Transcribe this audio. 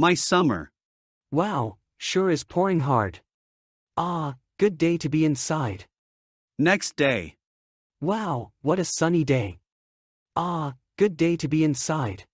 My summer. Wow, sure is pouring hard. Ah, good day to be inside. Next day. Wow, what a sunny day. Ah, good day to be inside.